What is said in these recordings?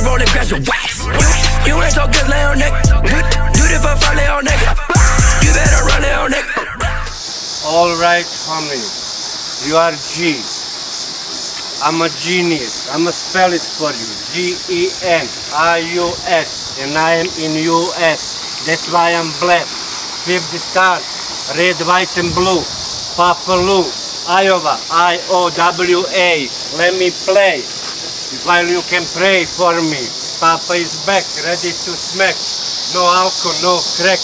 wax. You ain't so good, lay on neck. Do, this for lay on neck. You better run, lay on neck. All right, homie. You are G. I'm a genius. I'ma spell it for you. G-E-N-I-U-S. And I am in U.S. That's why I'm black. 50 stars. Red, white, and blue. Papaloo. Iowa. I-O-W-A. Let me play. While you can pray for me. Papa is back, ready to smack. No alcohol, no crack.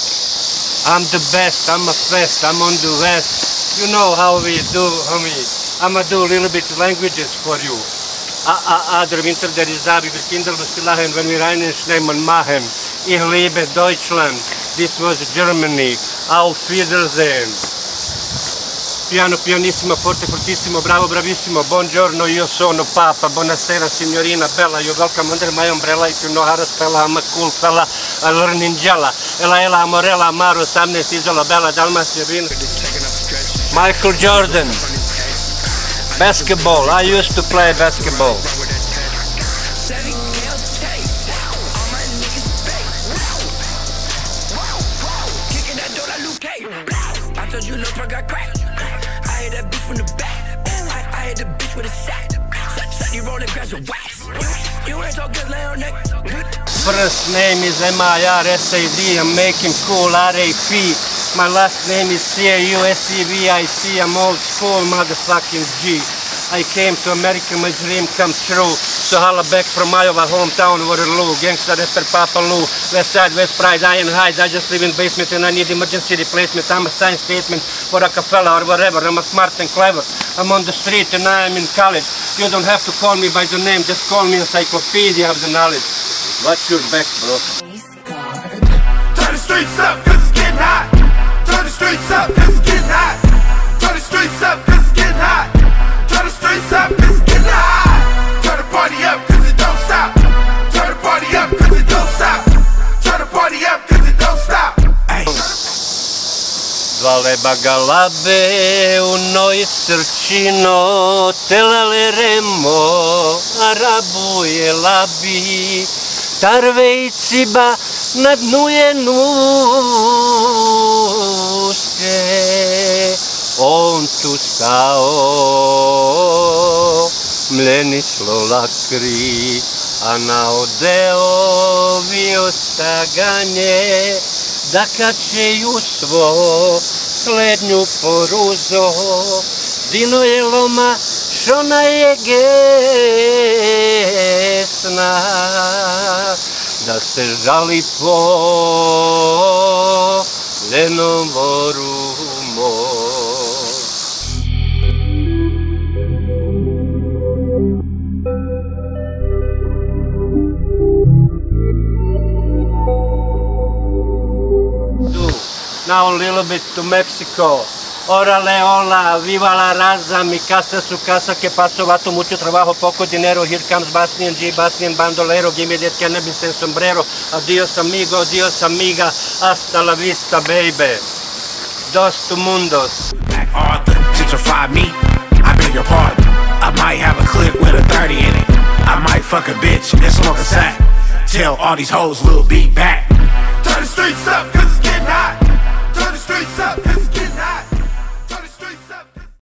I'm the best, I'm a fest, I'm on the west. You know how we do, homie. I'ma do a little bit of languages for you. A, a, der Winter, der ist da, wir Kinder müssen lachen, wenn wir einen Schneemann machen. Ich liebe Deutschland. This was Germany. Auf Wiedersehen. Piano pianissimo, forte fortissimo, bravo bravissimo, buongiorno, io sono Papa, buonasera signorina bella, you welcome under my umbrella. If you know how to spell, I'm a cool fella, I learn in Jella, Ela Ela Amorella Amaro, Samnes Isola Bella, Dalmatia Vin. Michael Jordan, basketball, I used to play basketball. I told you Lil Perk got cracked. I hit that from the back. I, I hit the bitch with a sack. Wax. You ain't so good, lay on neck. First name is M-I-R-S-A-D, I'm making cool, R-A-P. My last name is C-A-U-S-E-V-I-C, I'm old school motherfucking G. I came to America, my dream come true. So holla back from Iowa, hometown, Waterloo. Gangsta rapper Papaloo. West Side, West Pride, Iron Heights. I just live in basement and I need emergency replacement. I'm a science statement for Rockefeller or whatever. I'm a smart and clever. I'm on the street and I am in college. You don't have to call me by the name, just call me encyclopedia of the knowledge. Watch your back, bro. Turn the streets up, Vale bagalabe unoi srčino telaleremo arabu je labi. Tarve i ciba na dnu je nuste on tu stao. Mleni slolakri a na odeo vio staganje da kačeju svo poslednju poruzo. Dino je loma šona je gesna. Da se žali po lenovo Now a little bit to Mexico. Órale, hola, viva la raza, mi casa, su casa, que paso, vato, mucho trabajo, poco dinero. Here comes Bastian G, Bastian Bandolero, give me that cannabis and sombrero. Adios, amigo, adios, amiga, hasta la vista, baby. Dos tu mundos. Arthur, gentrify me. I beg your pardon. I might have a clip with a 30 in it. I might fuck a bitch and smoke a sack. Tell all these hoes we'll be back. Turn the streets